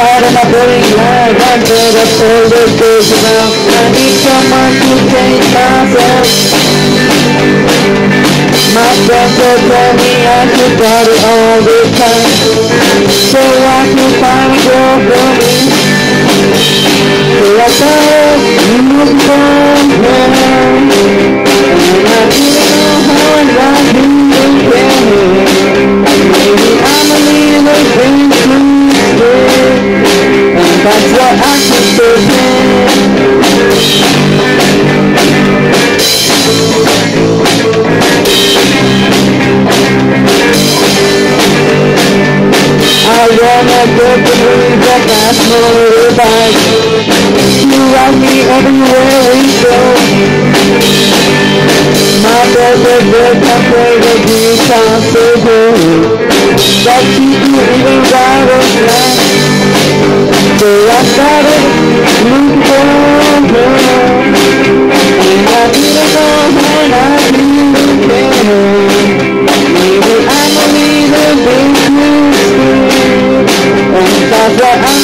heart and a burning heart Under the shoulder goes around I need someone to take my breath My friends will me I should party all the time. So I can find a girl for me So I thought you would come around I didn't know how you Maybe I'm a little strange that's what keep thinking I wanna get the believe that that's motorbike You ride me everywhere we go My brother the guitar so good That keep you I'm sorry, beautiful girl. I didn't know when I became. Maybe I'm a little bit I'm